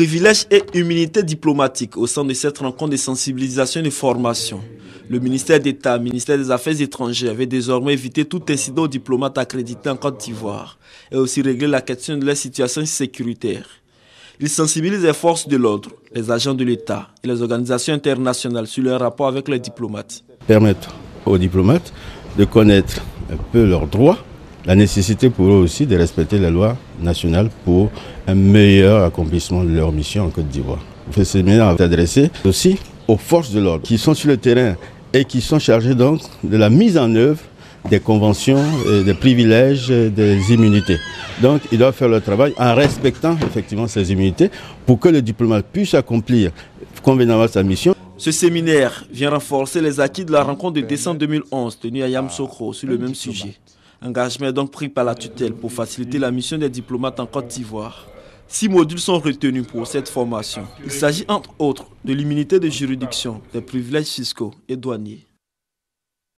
Privilèges et immunité diplomatique au sein de cette rencontre de sensibilisation et de formation. Le ministère d'État, ministère des Affaires étrangères avait désormais évité tout incident aux diplomates accrédités en Côte d'Ivoire et aussi réglé la question de la situation sécuritaire. Il sensibilise les forces de l'ordre, les agents de l'État et les organisations internationales sur leur rapport avec les diplomates. Permettre aux diplomates de connaître un peu leurs droits, la nécessité pour eux aussi de respecter les lois nationales pour un meilleur accomplissement de leur mission en Côte d'Ivoire. Ce séminaire est adressé aussi aux forces de l'ordre qui sont sur le terrain et qui sont chargés donc de la mise en œuvre des conventions, des privilèges, des immunités. Donc, ils doivent faire leur travail en respectant effectivement ces immunités pour que le diplomate puisse accomplir convenablement sa mission. Ce séminaire vient renforcer les acquis de la rencontre de décembre 2011 tenue à Yamsokro sur le même sujet. Engagement est donc pris par la tutelle pour faciliter la mission des diplomates en Côte d'Ivoire. Six modules sont retenus pour cette formation. Il s'agit entre autres de l'immunité de juridiction, des privilèges fiscaux et douaniers.